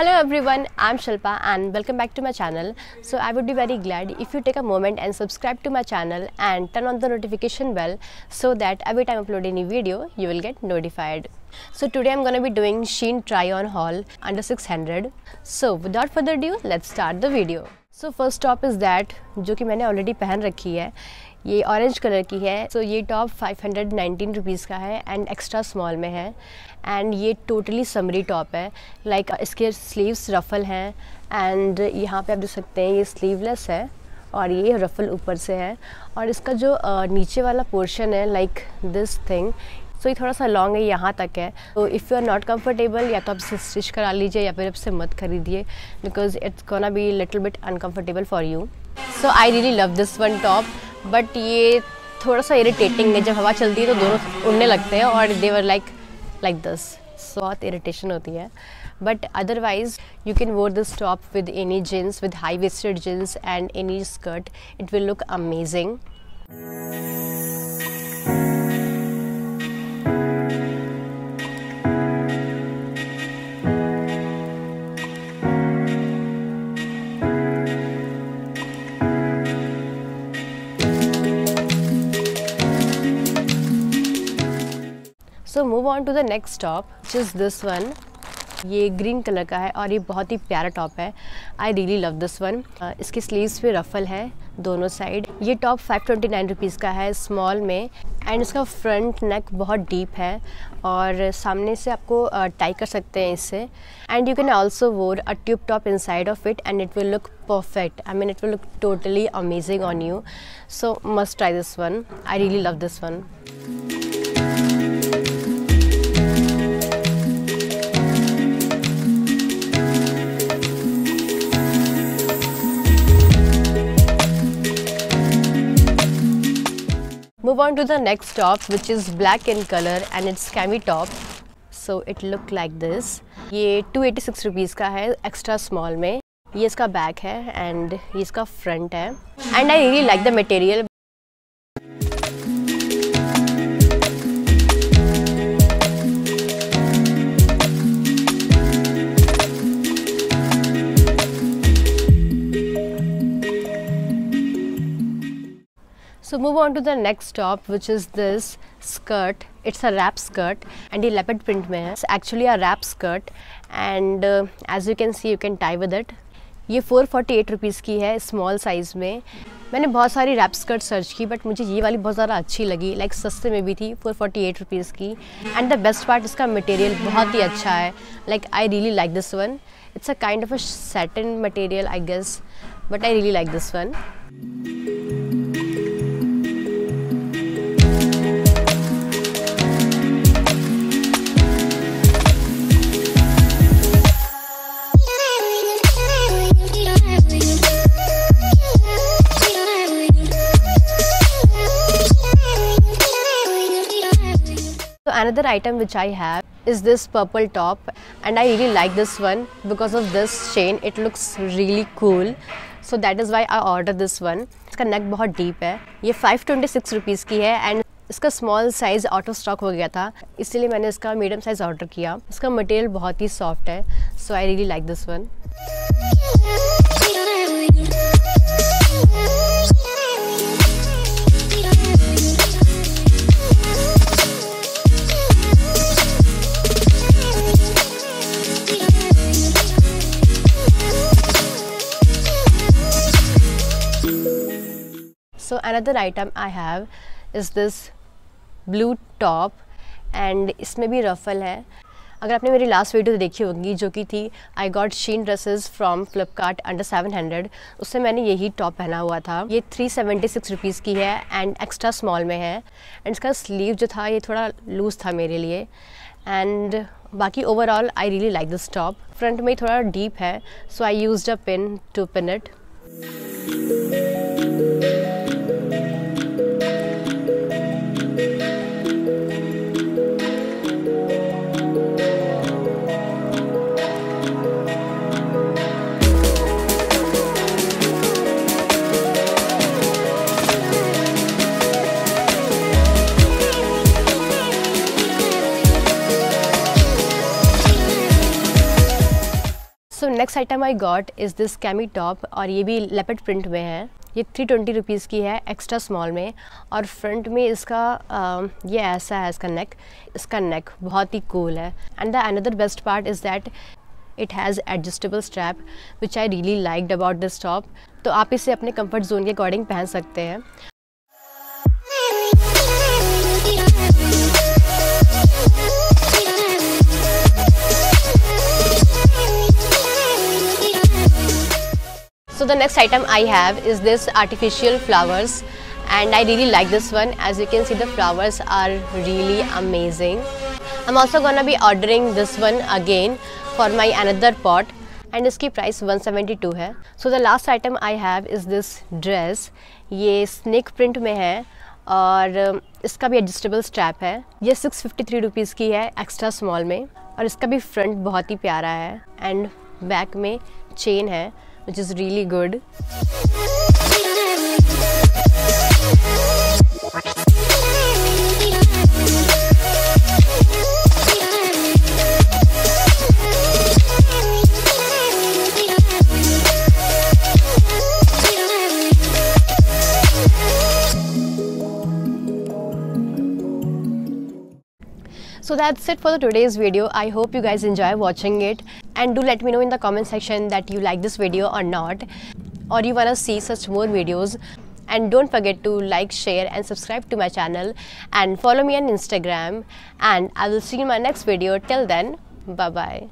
Hello everyone, I'm Shilpa and welcome back to my channel. So I would be very glad if you take a moment and subscribe to my channel and turn on the notification bell so that every time I upload any video, you will get notified. So today I'm gonna be doing Sheen try on haul under 600. So without further ado, let's start the video. So first top is that जो कि मैंने already पहन रखी है ये orange colour की है. So so, ये top five hundred nineteen rupees का है एंड एक्स्ट्रा स्मॉल में है. एंड ये टोटली समरी टॉप है. लाइक like, इसके स्लीव्स रफल हैं एंड यहाँ पे आप देख सकते हैं ये स्लीवलेस है और ये रफल ऊपर से है. और इसका जो नीचे वाला पोर्शन है लाइक दिस थिंग सो ये थोड़ा सा लॉन्ग है, यहाँ तक है। तो if you are not comfortable या तो आप इसे स्टिच करा लीजिए, या फिर आपसे मत खरीदिए because it's gonna be little bit uncomfortable for you so I really love this one top but ये थोड़ा सा इरिटेटिंग है। जब हवा चलती है तो दोनों उड़ने लगते हैं, और they were like like this बहुत इरिटेशन होती है। But otherwise you can wore this top with any jeans with high waisted jeans and any skirt it will look amazing so move on to the next top जिस this one ये green colour का है और ये बहुत ही प्यारा top है। I really love this one इसके स्लीव्स पे रफल है दोनों साइड ये top five twenty nine rupees का है स्मॉल में एंड इसका फ्रंट नेक बहुत डीप है और सामने से आपको टाई कर सकते हैं इससे and you can also wore a tube top inside of it and it will look perfect I mean it will look totally amazing on you so must try this one I really love this one move on to the next top which is black in color and it's cami top so it look like this ये 286 rupees का है extra small में ये इसका back है and ये इसका front है and I really like the material So move on to the next top which is this skirt. It's a wrap skirt and ये leopard print में है. It's actually a wrap skirt and uh, as you can see you can tie with it. ये 448 rupees की है small size में मैंने बहुत सारी रैप स्कर्ट सर्च की बट मुझे ये वाली बहुत ज़्यादा अच्छी लगी लाइक like, सस्ते में भी थी 448 रुपीज़ की एंड द बेस्ट पार्ट इसका मटेरियल बहुत ही अच्छा है like I really like this one it's a kind of a satin material I guess but I really like this one another item which I have is this purple top and I really like this one because of this chain it looks really cool so that is why I ordered this one इसका neck बहुत deep है ये 526 twenty rupees की है and इसका small size out of stock हो गया था इसलिए मैंने इसका मीडियम साइज़ ऑर्डर किया इसका मटेरियल बहुत ही सॉफ्ट है so I really like this one so, another item I have is this blue top and इसमें भी रफल है। अगर आपने मेरी लास्ट वीडियो देखी होगी, जो कि थी I got Shein dresses from Flipkart under 700 उससे मैंने यही टॉप पहना हुआ था। ये थ्री सेवेंटी सिक्स रुपीज़ की है एंड एक्स्ट्रा स्मॉल में है। एंड इसका स्लीव जो था, ये थोड़ा लूज़ था मेरे लिए। एंड बाकी overall I really like this top front में थोड़ा डीप है so I use a pin to pin it next item I got is this cami top और ये भी लेपेट प्रिंट में है। ये थ्री ट्वेंटी रुपीज़ की है एक्स्ट्रा स्मॉल में। और फ्रंट में इसका आ, ये ऐसा है इसका नेक इसका नेक बहुत ही कूल है। And the another best part is that it has adjustable strap which I really liked about this top तो आप इसे अपने कंफर्ट जोन के अकॉर्डिंग पहन सकते हैं। The next item I have is this artificial flowers and I really like this one as you can see the flowers are really amazing. I'm also gonna be ordering this one again for my another pot and इसकी price 172 है So the last item I have is this dress ये snake print में है और इसका भी adjustable strap है ये सिक्स फिफ्टी रुपीज़ की है एक्स्ट्रा स्मॉल में और इसका भी फ्रंट बहुत ही प्यारा है एंड बैक में चेन है which is really good. So that's it for the today's video. I hope you guys enjoy watching it. And do let me know in the comment section that you like this video or not. Or you wanna see such more videos. And don't forget to like share and subscribe to my channel. And follow me on instagram. And i will see you in my next video. Till then bye bye